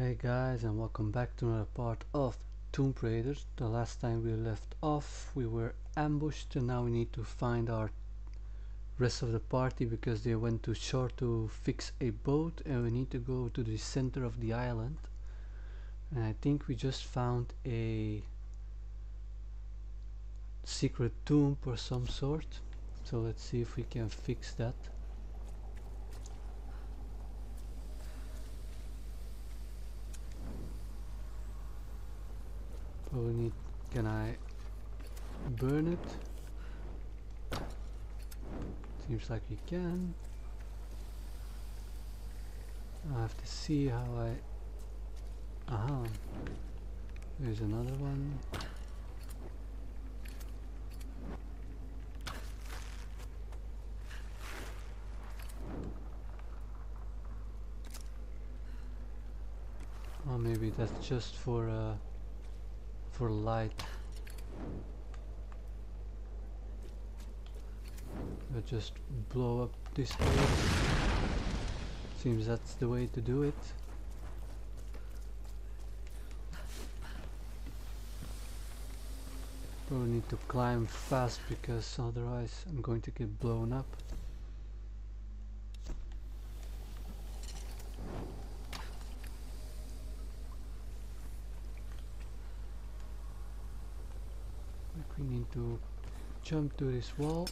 Hey guys and welcome back to another part of Tomb Raider. The last time we left off we were ambushed and now we need to find our rest of the party because they went to shore to fix a boat and we need to go to the center of the island. And I think we just found a secret tomb or some sort. So let's see if we can fix that. We need, can I burn it? Seems like we can. I have to see how I, aha, there's another one. Oh, maybe that's just for uh, for light. But just blow up this place. Seems that's the way to do it. Probably need to climb fast because otherwise I'm going to get blown up. Like we need to jump to this wall.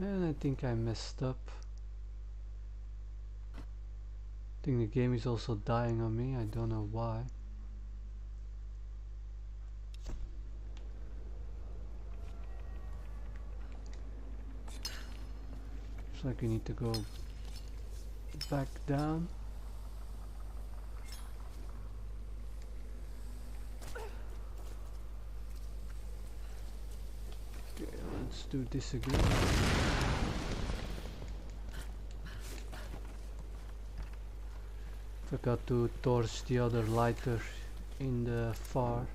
And I think I messed up. I think the game is also dying on me, I don't know why. Looks like we need to go back down. Okay, this again. Forgot to torch the other lighter in the far.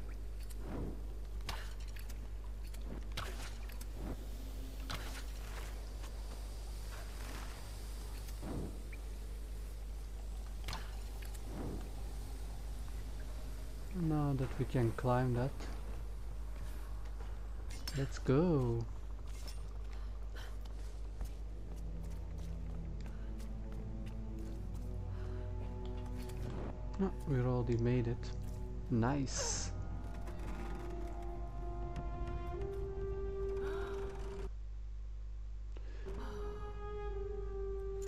Now that we can climb that, let's go. Oh, we already made it. Nice.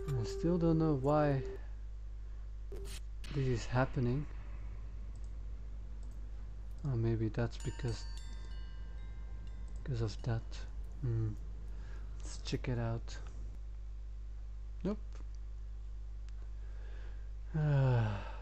I still don't know why this is happening. Oh, maybe that's because because of that. Hmm. Let's check it out. Nope. Ah.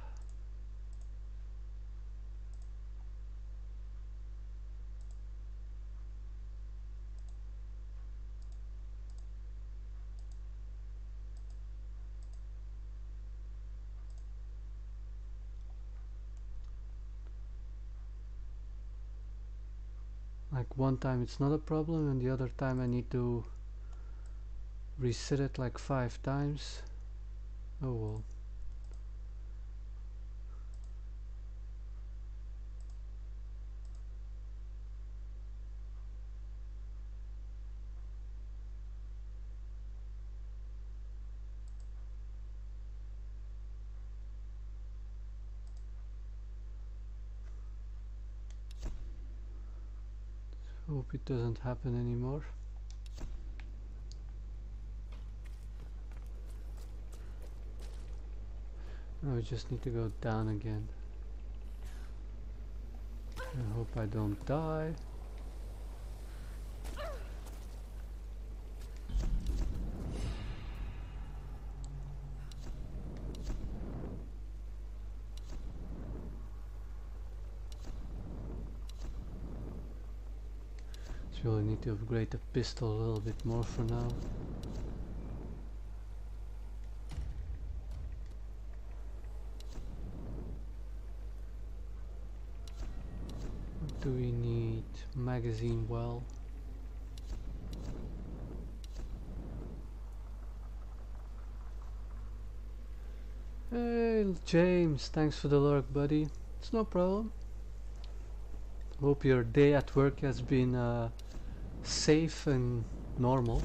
Like one time it's not a problem and the other time I need to reset it like five times. Oh well Hope it doesn't happen anymore. I just need to go down again. I hope I don't die. To upgrade the pistol a little bit more for now. Do we need? Magazine well. Hey, James, thanks for the lurk, buddy. It's no problem. Hope your day at work has been uh, safe and normal.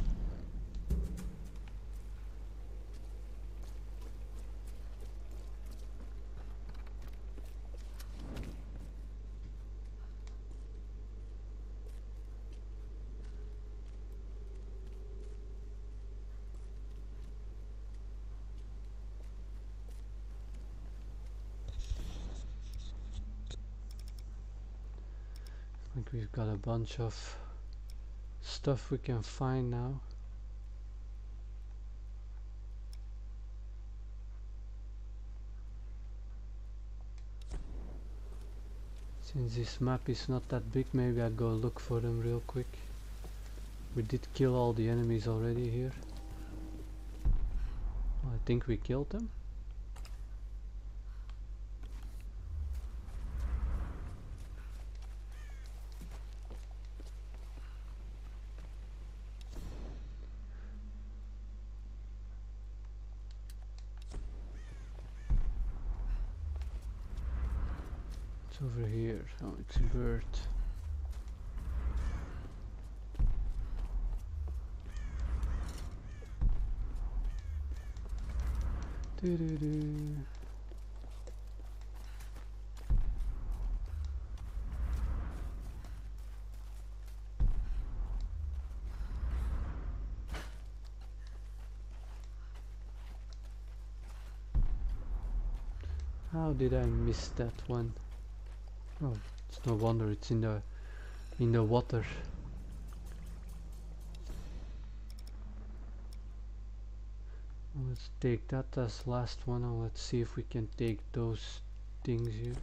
I think we've got a bunch of stuff we can find now. Since this map is not that big, maybe I'll go look for them real quick. We did kill all the enemies already here. I think we killed them. over here? Bird. Doo -doo -doo. How did I miss that one? Oh, it's no wonder it's in the in the water. Let's take that as last one and let's see if we can take those things here.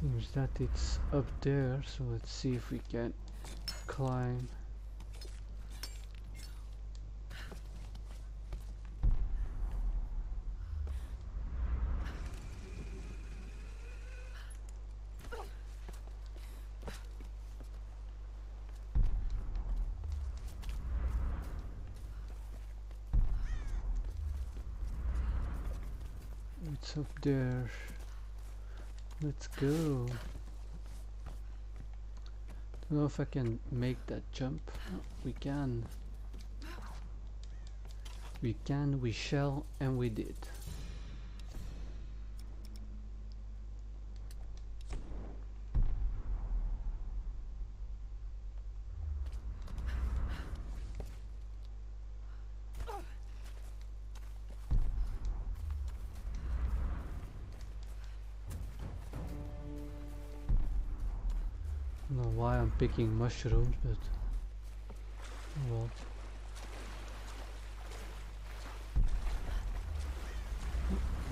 Seems that it's up there, so let's see if we can climb. It's up there. Let's go. Don't know if I can make that jump. We can. We can, we shall, and we did. Picking mushrooms, but oh well.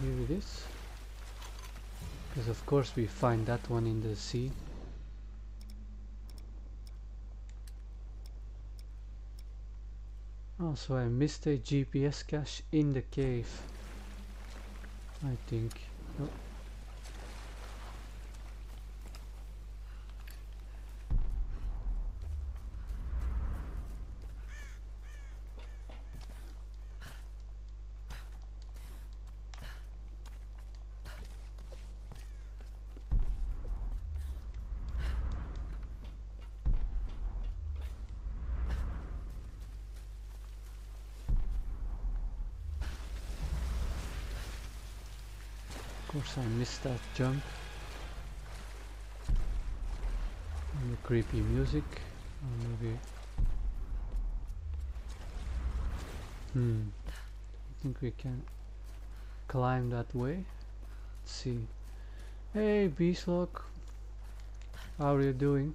Maybe this, because of course we find that one in the sea. Oh, also, I missed a GPS cache in the cave. I think. Oh. Course I missed that jump. And the creepy music. Or maybe... Hmm. I think we can climb that way. Let's see. Hey Beastlock. How are you doing?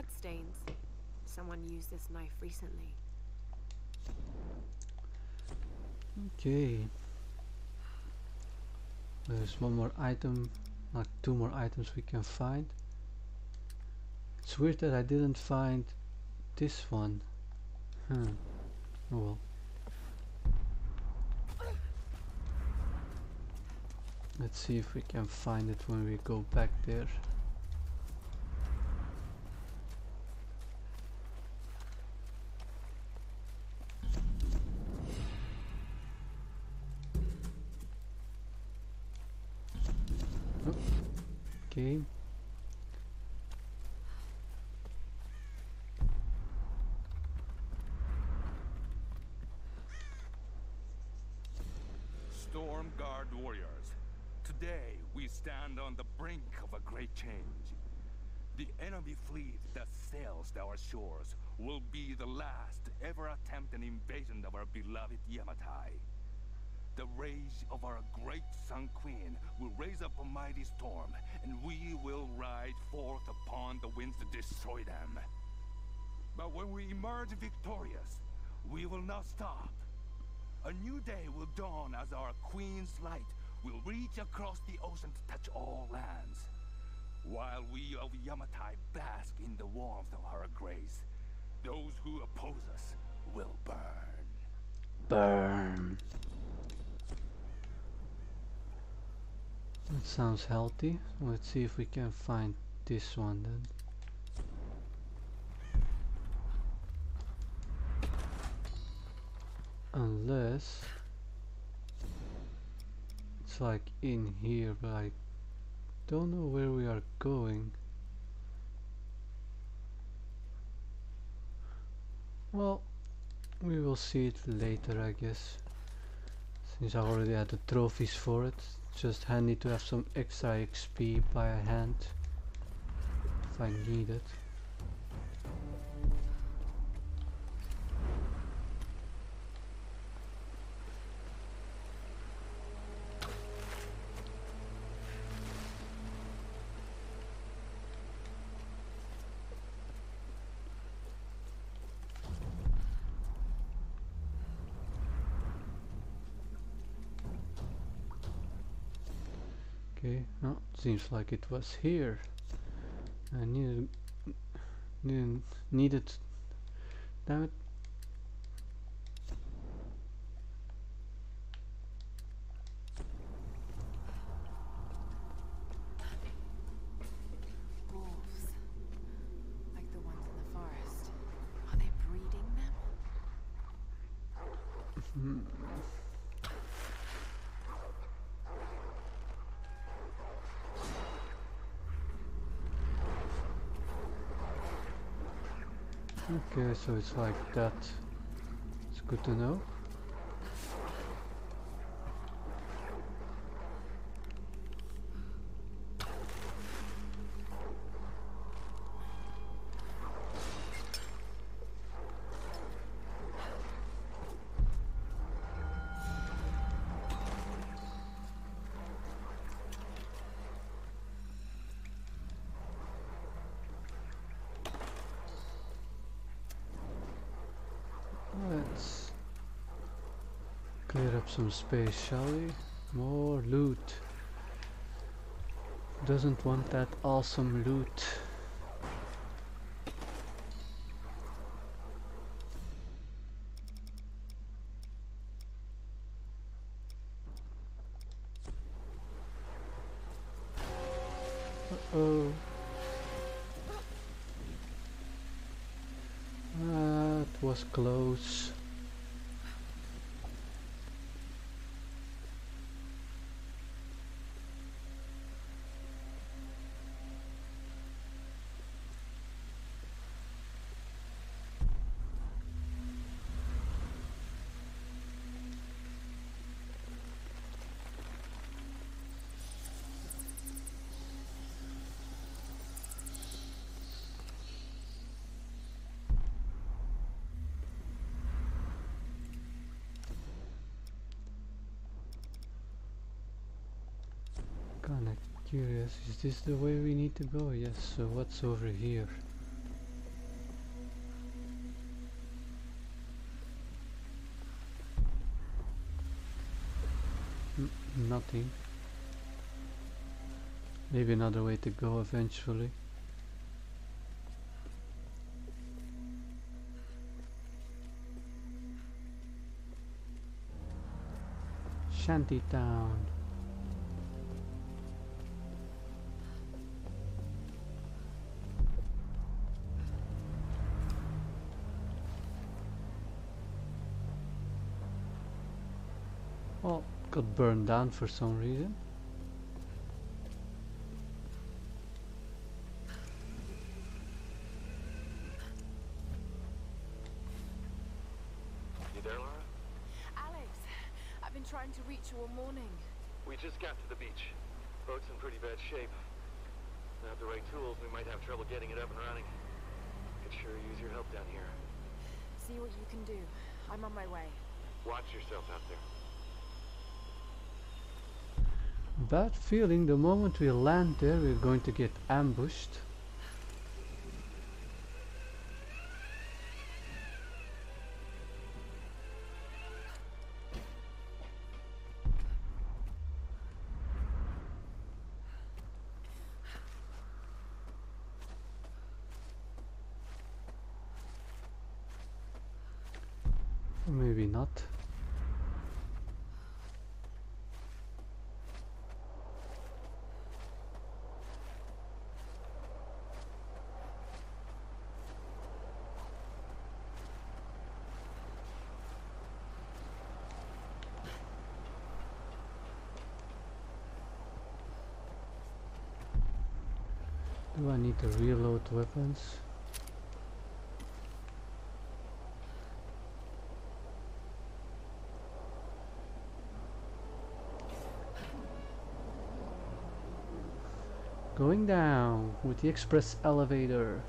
Bloodstains. Someone used this knife recently. Okay. There's one more item, like two more items we can find. It's weird that I didn't find this one. Hmm. Oh well. Let's see if we can find it when we go back there. Okay. Storm Guard warriors, today we stand on the brink of a great change. The enemy fleet that sails our shores will be the last to ever attempt an invasion of our beloved Yamatai. The rage of our great Sun Queen will raise up a mighty storm, and we will ride forth upon the winds to destroy them. But when we emerge victorious, we will not stop. A new day will dawn as our Queen's light will reach across the ocean to touch all lands. While we of Yamatai bask in the warmth of her grace, those who oppose us will burn. Burn. That sounds healthy. Let's see if we can find this one then. Unless it's like in here, but I don't know where we are going. Well, we will see it later, I guess. Since I already had the trophies for it, just handy to have some extra XP by hand if I need it. Okay, no, seems like it was here. I needed, needed, needed, damn it. Wolves. Like the ones in the forest. Are they breeding them? Okay, so it's like that. It's good to know. Let's clear up some space, shall we? More loot. Doesn't want that awesome loot. Uh-oh. That was close. Curious, is this the way we need to go? Yes, so what's over here? N nothing. Maybe another way to go eventually. Shantytown. Well, got burned down for some reason. You there, Lara? Alex, I've been trying to reach you all morning. We just got to the beach. Boat's in pretty bad shape. Without the right tools, we might have trouble getting it up and running. Could sure use your help down here. See what you can do. I'm on my way. Watch yourself out there. Bad feeling the moment we land there we're going to get ambushed. Need to reload weapons? Going down with the express elevator.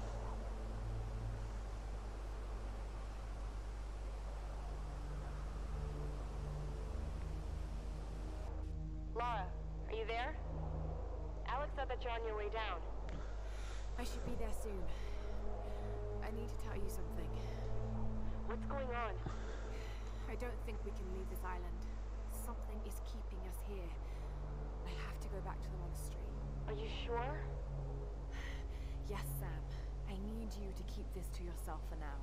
I need you to keep this to yourself for now.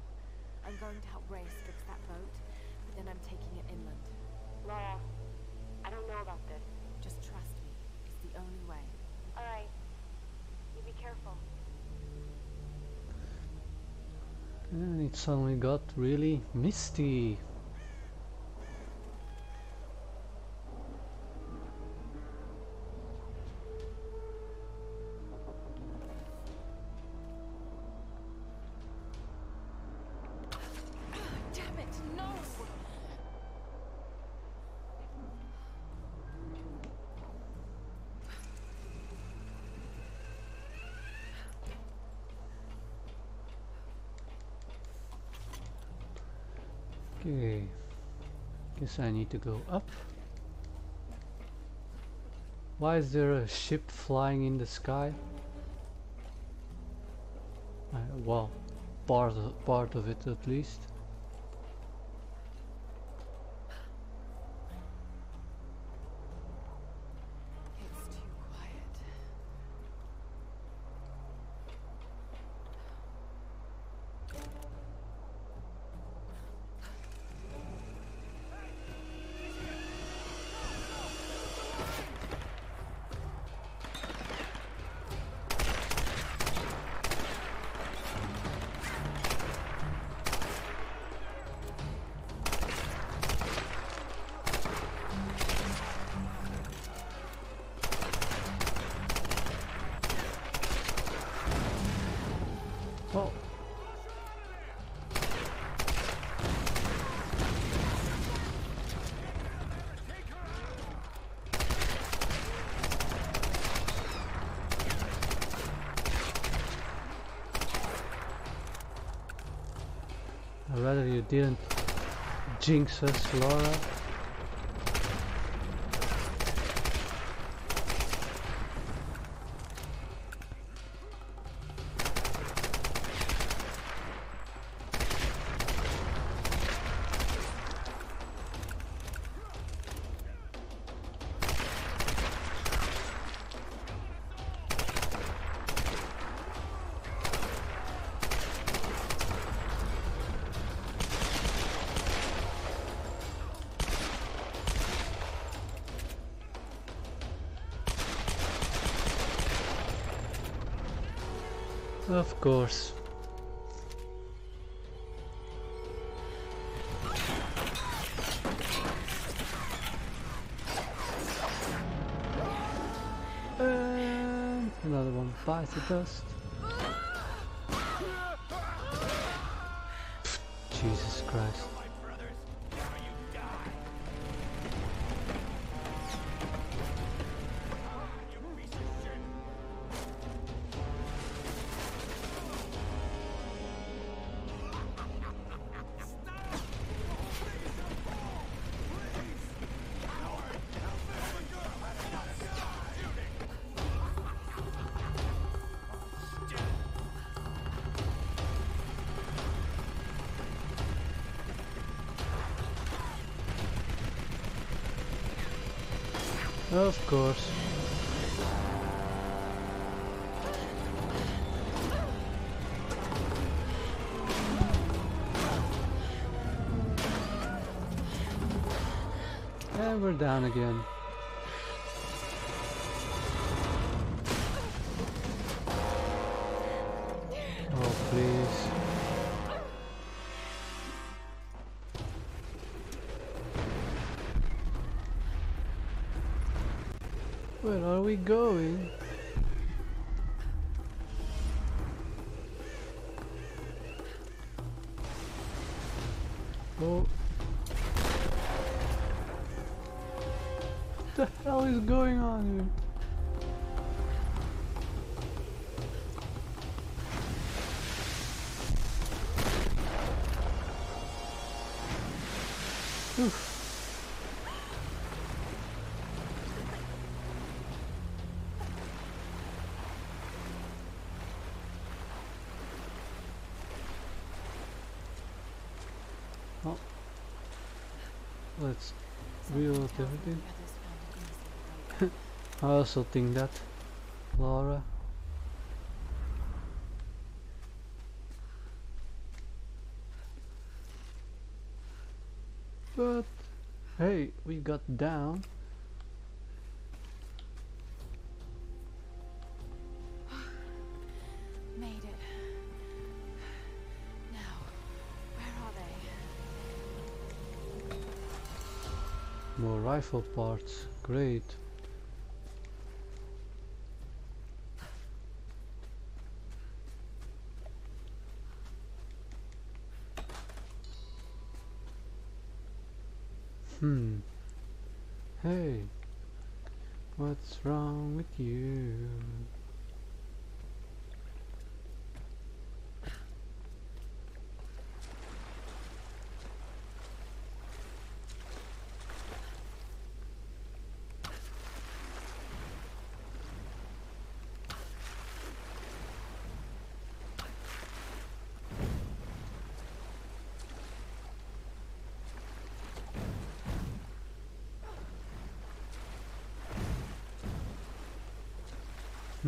I'm going to help Reyes fix that boat, but then I'm taking it inland. Lara, I don't know about this. Just trust me. It's the only way. Alright. You be careful. And it suddenly got really misty. I need to go up. Why is there a ship flying in the sky? Uh, well, part of, part of it at least. You didn't jinx us, Lara. Course. And another one bites the dust. Of course. And we're down again. Where are we going? Everything. I also think that, Lara. But hey, we got down. Rifle parts. Great. Hmm. Hey. What's wrong with you?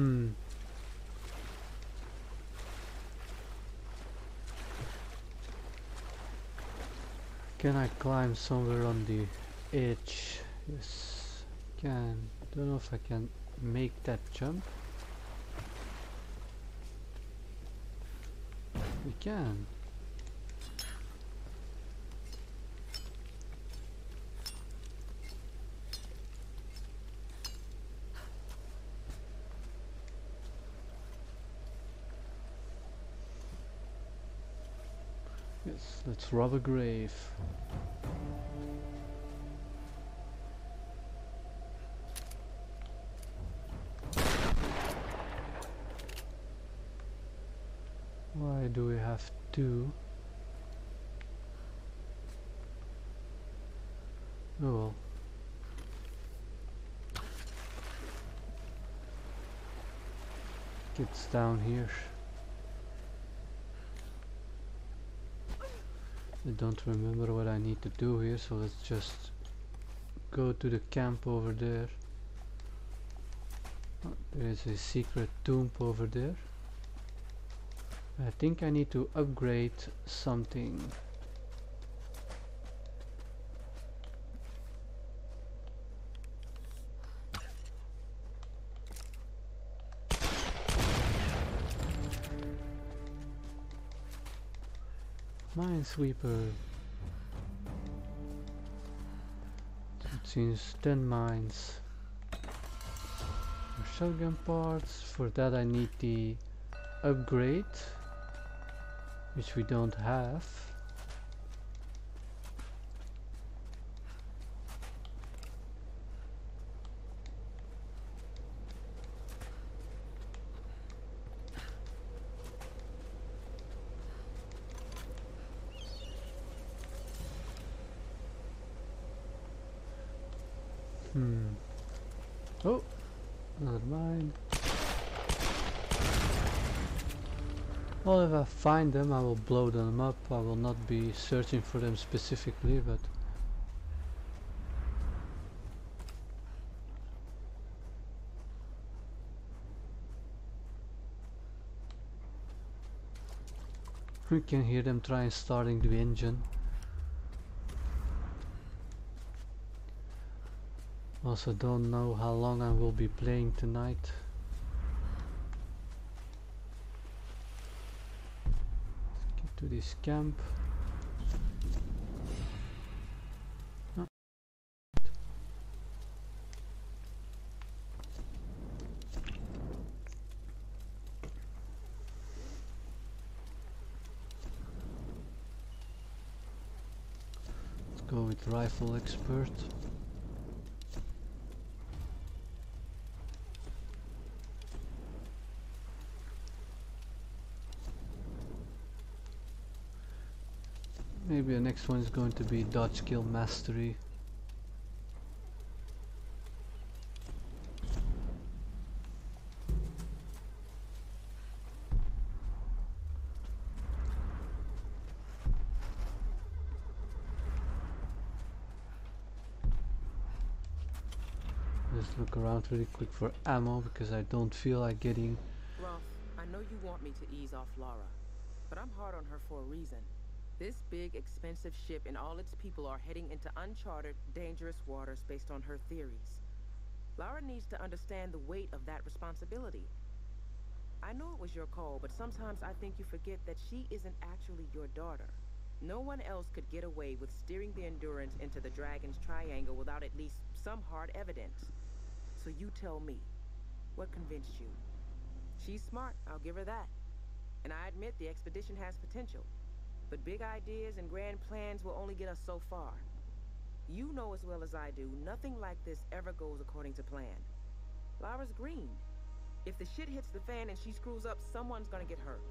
Hmm. Can I climb somewhere on the edge? Yes, can. Don't know if I can make that jump. We can. Yes, let's rob a grave. Why do we have two? Oh well. Gets down here. I don't remember what I need to do here, so let's just go to the camp over there. Oh, there is a secret tomb over there. I think I need to upgrade something. Minesweeper. It seems 10 mines. For shotgun parts, for that I need the upgrade, which we don't have. Hmm. Oh, another mine. Well, if I find them, I will blow them up. I will not be searching for them specifically, but... We can hear them trying starting the engine. Also don't know how long I will be playing tonight. Let's get to this camp. Let's go with rifle expert. Maybe the next one is going to be dodge skill mastery. Just look around really quick for ammo because I don't feel like getting Roth, I know you want me to ease off Lara, but I'm hard on her for a reason. This big, expensive ship and all its people are heading into uncharted, dangerous waters based on her theories. Lara needs to understand the weight of that responsibility. I know it was your call, but sometimes I think you forget that she isn't actually your daughter. No one else could get away with steering the Endurance into the Dragon's Triangle without at least some hard evidence. So you tell me, what convinced you? She's smart, I'll give her that. And I admit the expedition has potential. But big ideas and grand plans will only get us so far. You know as well as I do, nothing like this ever goes according to plan. Lara's green. If the shit hits the fan and she screws up, someone's gonna get hurt.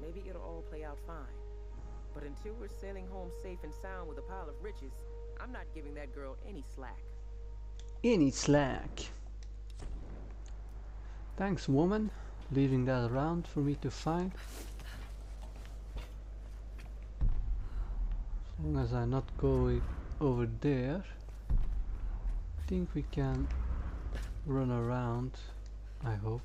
Maybe it'll all play out fine. But until we're sailing home safe and sound with a pile of riches, I'm not giving that girl any slack. any slack. Thanks woman, leaving that around for me to find. Long as I'm not going over there, I think we can run around, I hope.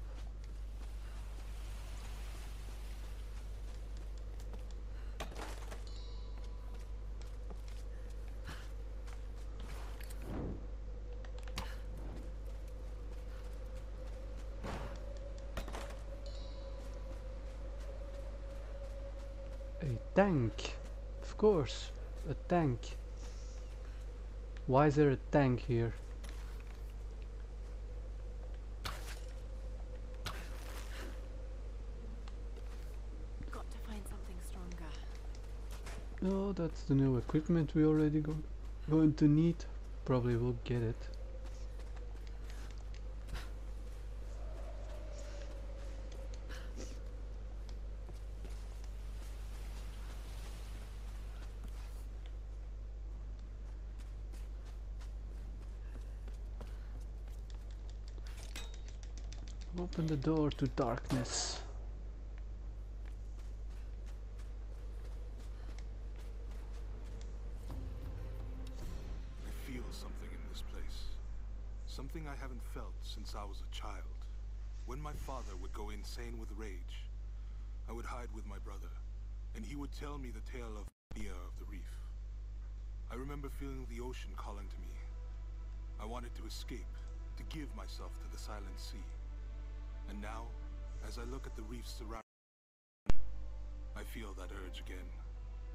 A tank, of course, a tank. Why is there a tank here? Got to find something stronger. Oh, that's the new equipment we already go going to need. Probably will get it. Open the door to darkness. I feel something in this place. Something I haven't felt since I was a child. When my father would go insane with rage, I would hide with my brother, and he would tell me the tale of Pania of the Reef. I remember feeling the ocean calling to me. I wanted to escape, to give myself to the silent sea. And now, as I look at the reefs surrounding I feel that urge again.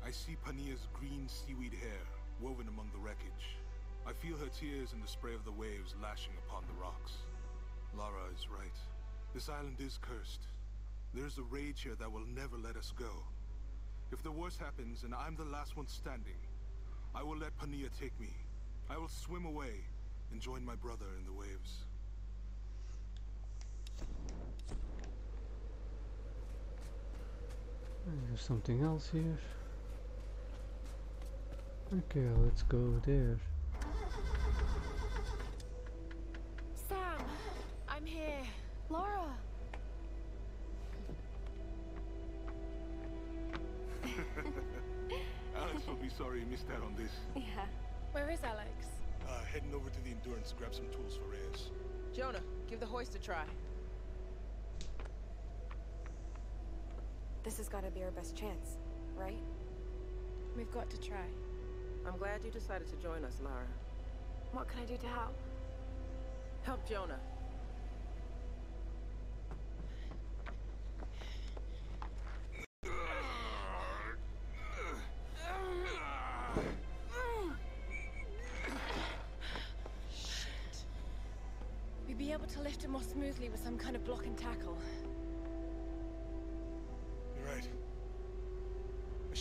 I see Pania's green seaweed hair woven among the wreckage. I feel her tears in the spray of the waves lashing upon the rocks. Lara is right. This island is cursed. There's a rage here that will never let us go. If the worst happens and I'm the last one standing, I will let Pania take me. I will swim away and join my brother in the waves. There's something else here. Okay, let's go there. Sam, I'm here. Lara. Alex will be sorry he missed out on this. Yeah. Where is Alex? Uh, heading over to the Endurance, grab some tools for Reyes. Jonah, give the hoist a try. This has got to be our best chance, right? We've got to try. I'm glad you decided to join us, Lara. What can I do to help? Help Jonah. We'd be able to lift him more smoothly with some kind of block and tackle.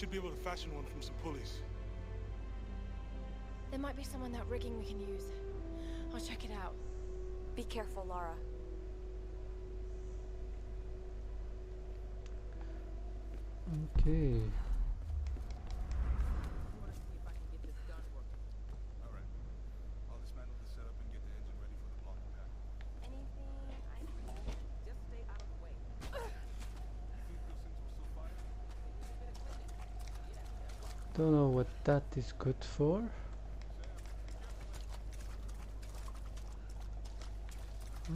Should be able to fashion one from some pulleys. There might be some on that rigging we can use. I'll check it out. Be careful, Lara. Okay. I want to see if I can get this gun working. Alright. I'll dismantle the setup and get the engine ready for the block and tackle. Anything I Just stay out of the way. You think those things will still fire? Don't know what that is good for.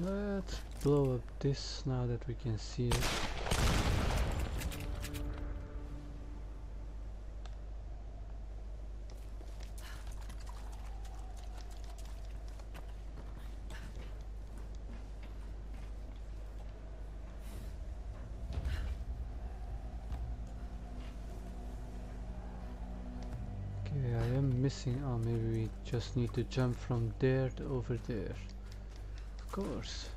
Let's blow up this now that we can see it. Okay, I am Oh, maybe we just need to jump from there to over there. Of course.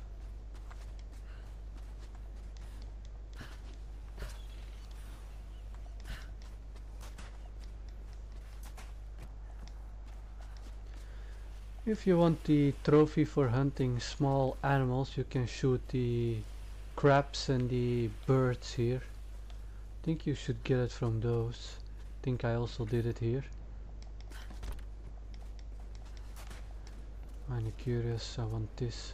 If you want the trophy for hunting small animals, you can shoot the crabs and the birds here. I think you should get it from those. I think I also did it here. I'm curious, I want this.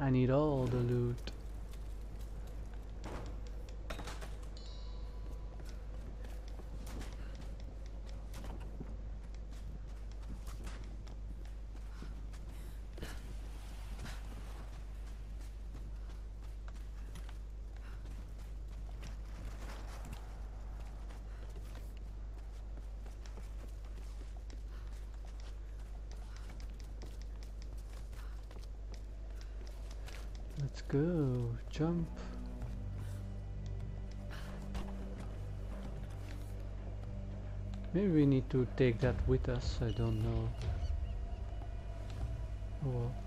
I need all the loot. Let's go, jump. Maybe we need to take that with us, I don't know. Oh well.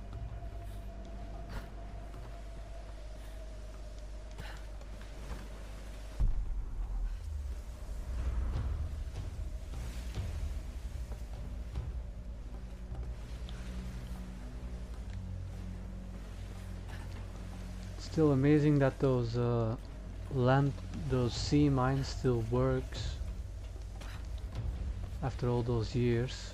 Still amazing that those uh, land, those sea mines still works after all those years.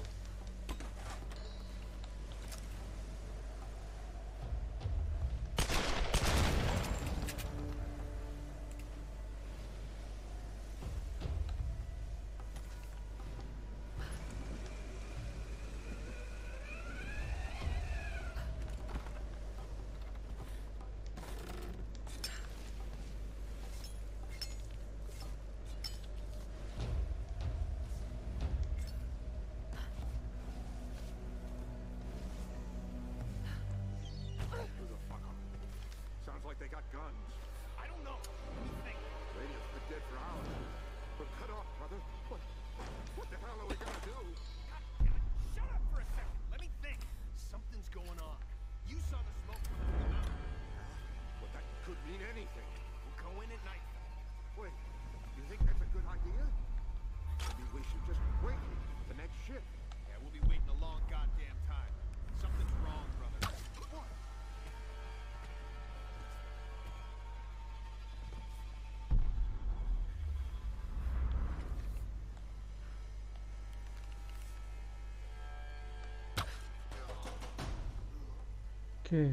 Okay.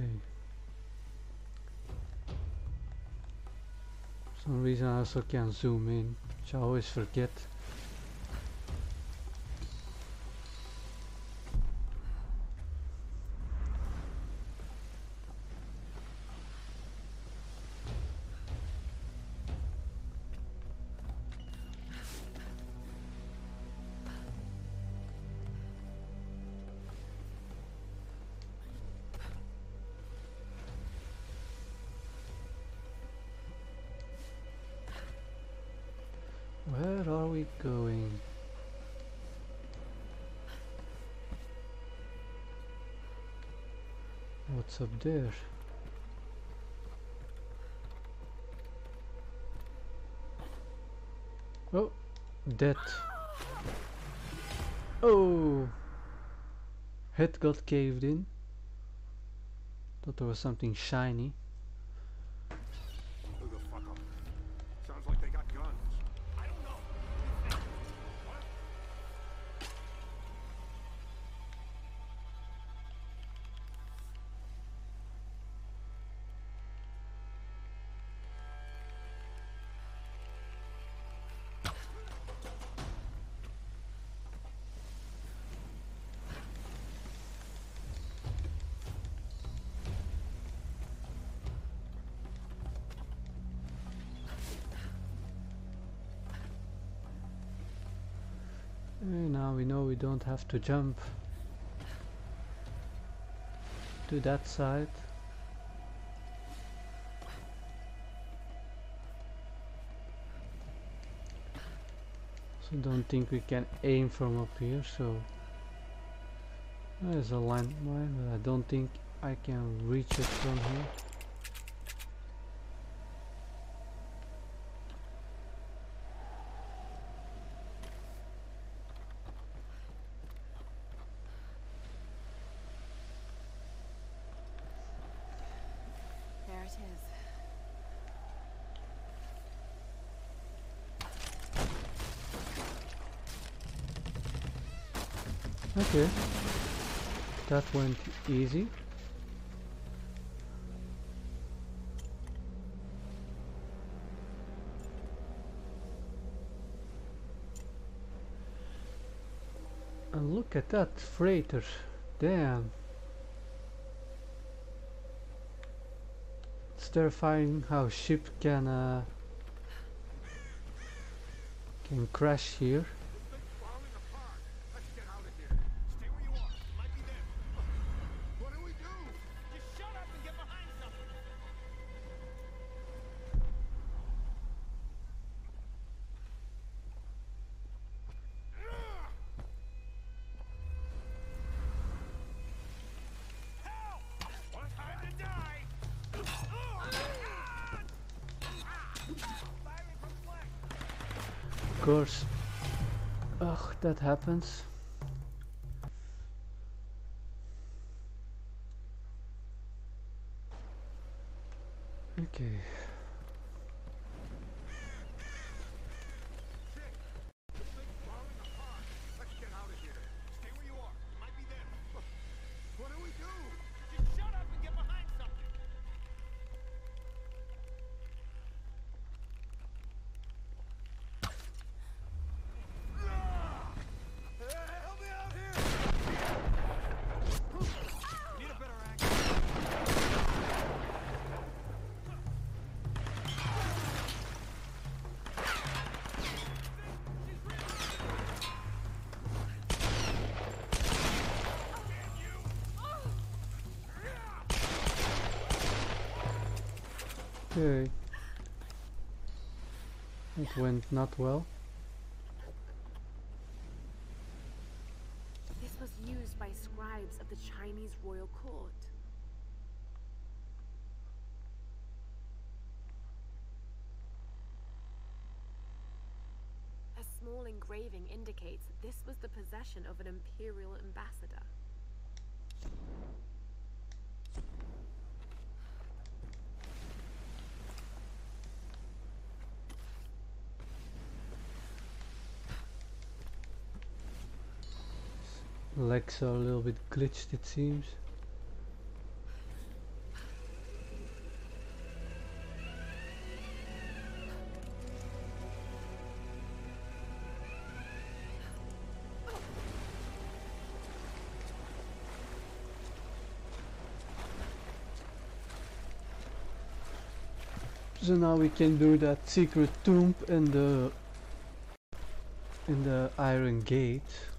For some reason I also can't zoom in, which I always forget. What's up there? Oh, dead. Oh, head got caved in. Thought there was something shiny. Now we know we don't have to jump to that side. So don't think we can aim from up here, so there's a landmine, but I don't think I can reach it from here. Went easy. And look at that freighter, damn. It's terrifying how ship can uh, can crash here. Course. Ugh, that happens. Okay. went not well. This was used by scribes of the Chinese royal court. A small engraving indicates this was the possession of an imperial ambassador. Legs are a little bit glitched it seems. So now we can do that secret tomb in the in the iron gate.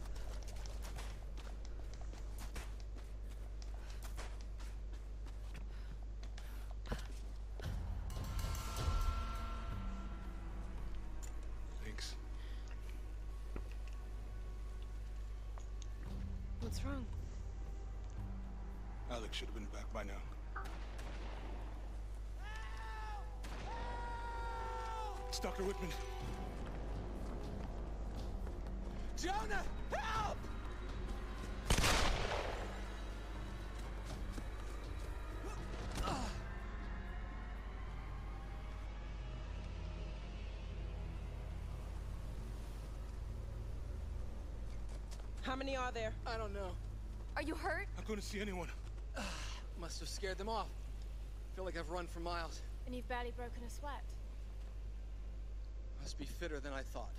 Going to see anyone. Must have scared them off. Feel like I've run for miles. And you've barely broken a sweat. Must be fitter than I thought.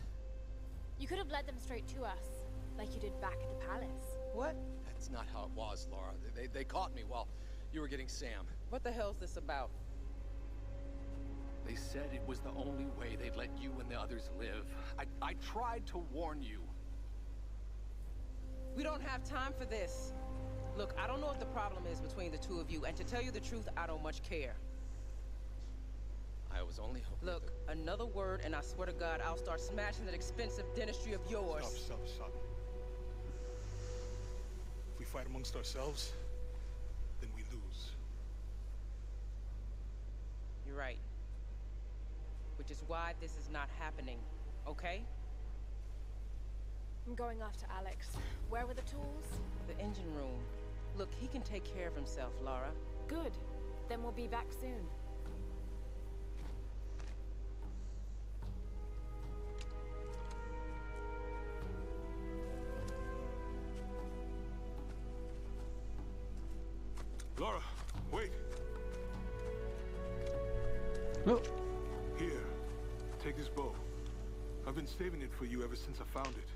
You could have led them straight to us, like you did back at the palace. What? That's not how it was, Lara. They, they, they caught me while you were getting Sam. What the hell's this about? They said it was the only way they'd let you and the others live. I, I tried to warn you. We don't have time for this. Look, I don't know what the problem is between the two of you, and to tell you the truth, I don't much care. I was only hoping Look, that- another word, and I swear to God, I'll start smashing that expensive dentistry of yours. Stop, stop, stop. If we fight amongst ourselves, then we lose. You're right. Which is why this is not happening, okay? I'm going after Alex. Where were the tools? The engine room. Look, he can take care of himself, Lara. Good. Then we'll be back soon. Lara, wait. Oh, Here, take this bow. I've been saving it for you ever since I found it.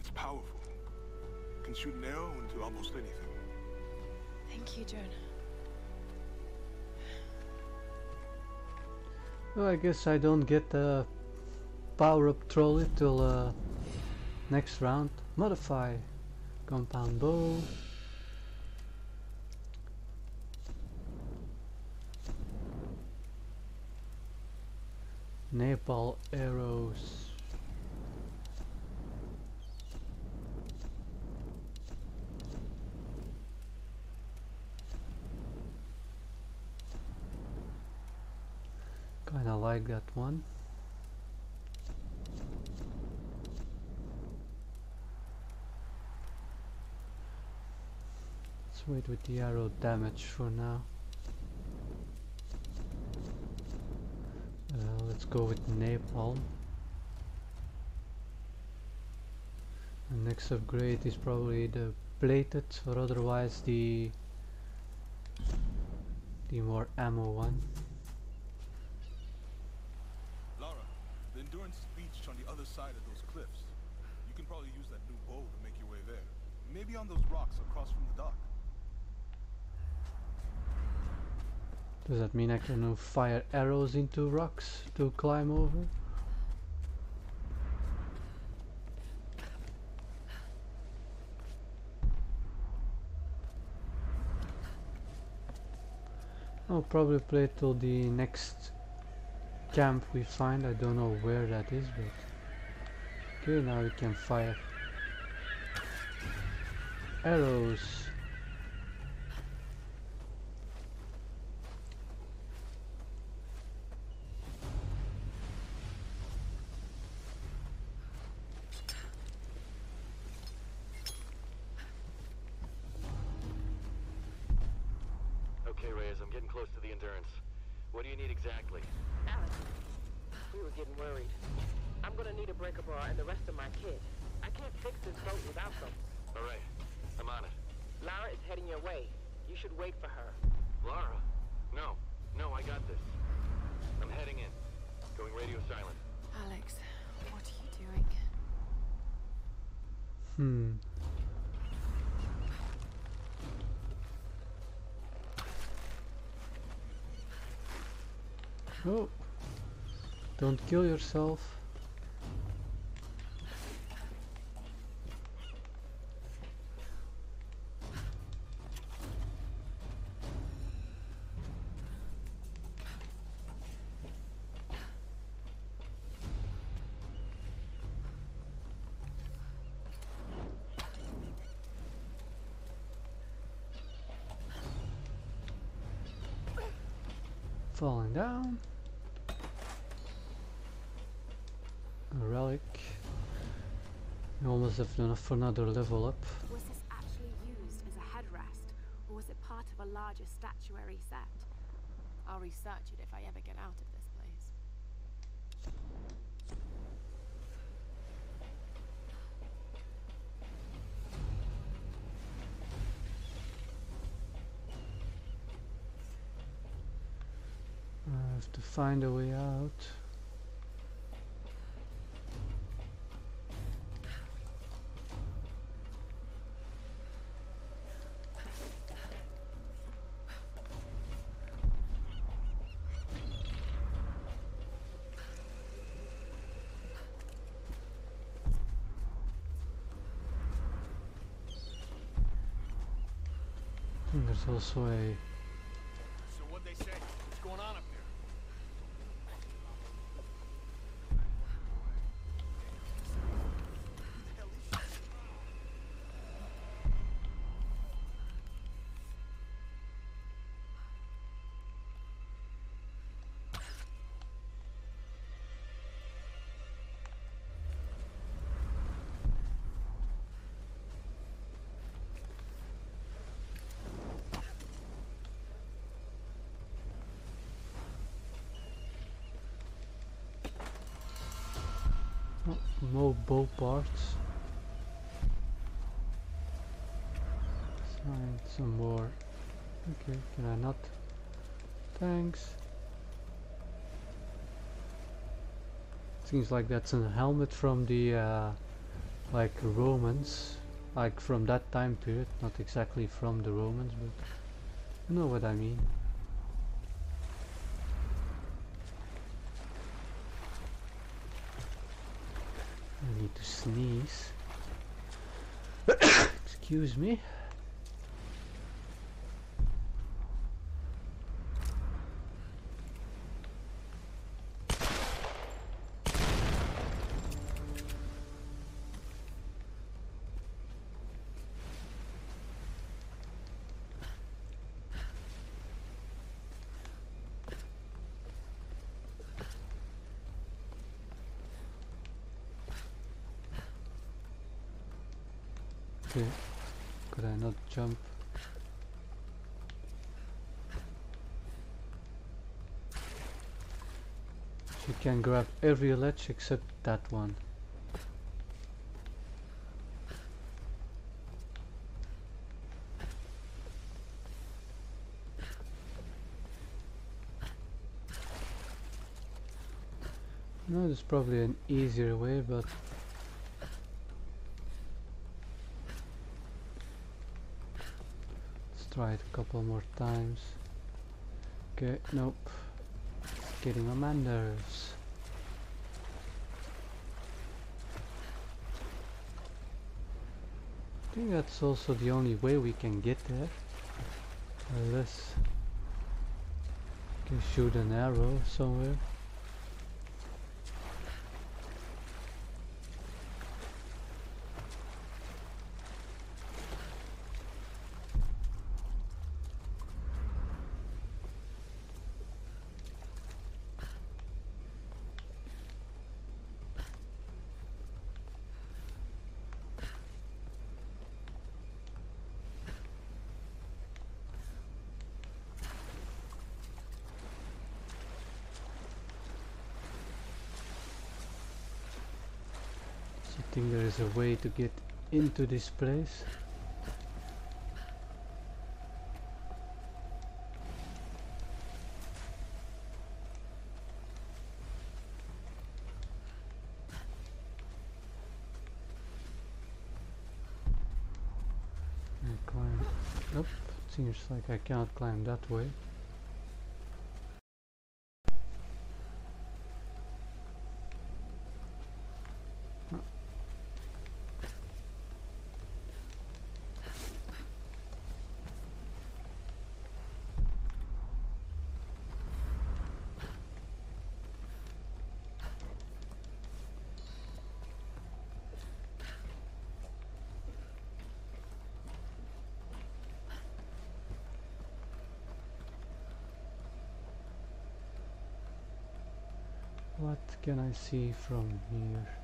It's powerful. Can shoot an arrow into almost anything. Thank you, Jonah. well, I guess I don't get the power up trolley till uh, next round. Modify compound bow. Napalm arrows. Kinda that one. Let's wait with the arrow damage for now. Uh, let's go with napalm. The next upgrade is probably the plated or otherwise the the more ammo one. Lara, the Endurance Beach on the other side of those cliffs. You can probably use that new bow to make your way there. Maybe on those rocks across from the dock. Does that mean I can fire arrows into rocks to climb over? I'll probably play till the next camp we find. I don't know where that is, but okay, now we can fire arrows. Don't kill yourself. Falling down. A relic. You almost have enough for another level up. Was this actually used as a headrest, or was it part of a larger statuary set? I'll research it if I ever get out of this place. I have to find a way out. And there's more bow parts. Find some more. Okay, can I not? Thanks. Seems like that's a helmet from the uh, like Romans, like from that time period, not exactly from the Romans, but you know what I mean. I need to sneeze. Excuse me. Okay, could I not jump? She can grab every ledge except that one. No, there's probably an easier way, but let's try it a couple more times. Okay, nope. Getting my nerves. I think that's also the only way we can get there. Unless we can shoot an arrow somewhere. Think there is a way to get into this place. I climb. Seems like I cannot climb that way. What can I see from here?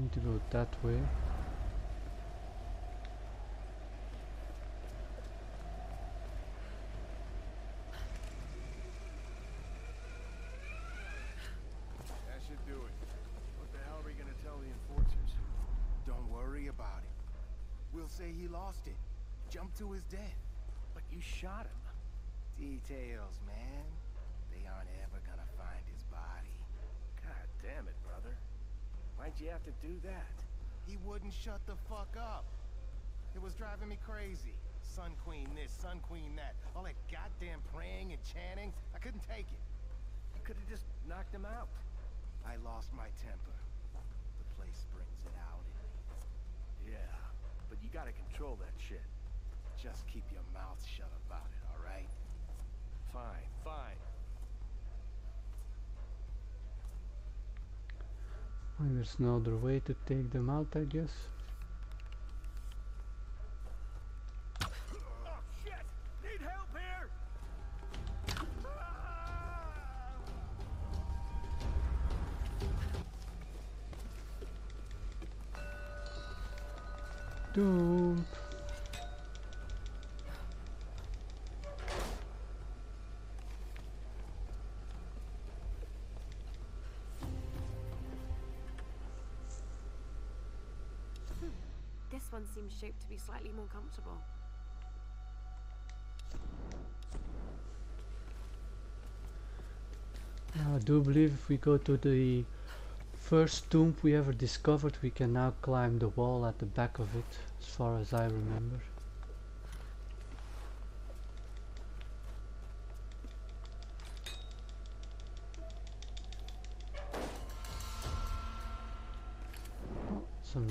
Need to go that way. That should do it. What the hell are we gonna tell the enforcers? Don't worry about it. We'll say he lost it. Jumped to his death. But you shot him. Details, man. They aren't ever gonna find his body. God damn it, brother. Why'd you have to do that? He wouldn't shut the fuck up. It was driving me crazy. Sun Queen this, Sun Queen that. All that goddamn praying and chanting. I couldn't take it. You could have just knocked him out. I lost my temper. The place brings it out in me. Yeah, but you gotta control that shit. Just keep your mouth shut about it, alright? Fine, fine. There's no other way to take them out, I guess. Oh here! Ah! Doom. One seems shaped to be slightly more comfortable. I do believe if we go to the first tomb we ever discovered, we can now climb the wall at the back of it, as far as I remember.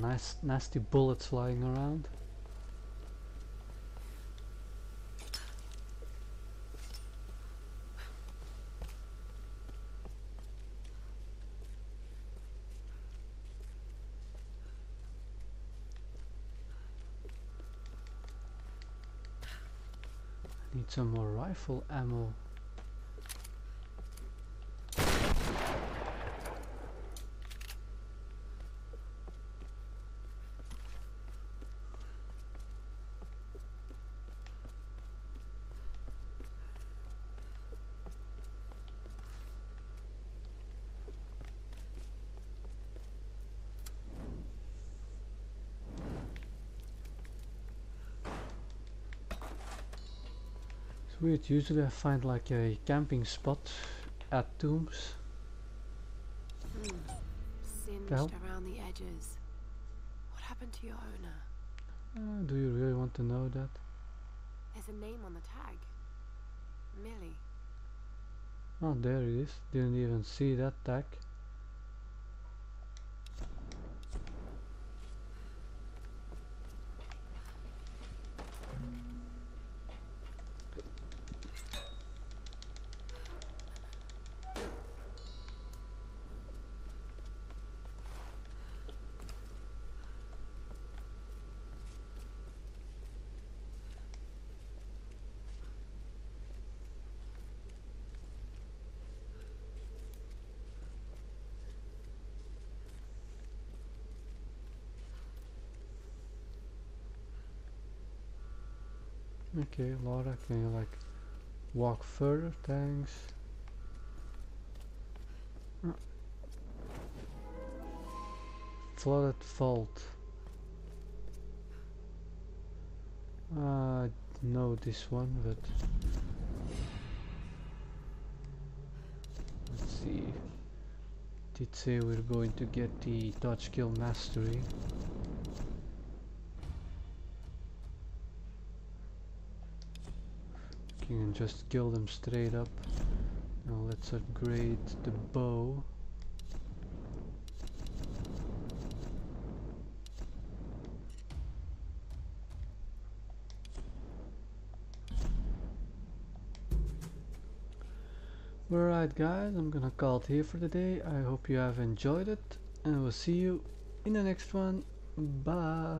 Nice, nasty bullets flying around. Need some more rifle ammo. Weird, usually I find like a camping spot at tombs. Hmm. Singed hell? around the edges. What happened to your owner? Uh, do you really want to know that? There's a name on the tag. Millie. Oh, there it is. Didn't even see that tag. Okay, Lara, can you like walk further? Thanks. Flooded vault. Uh, know this one, but let's see. Did say we're going to get the dodge skill mastery. Can just kill them straight up. Now let's upgrade the bow. Alright guys, I'm gonna call it here for the day. I hope you have enjoyed it and we'll see you in the next one. Bye.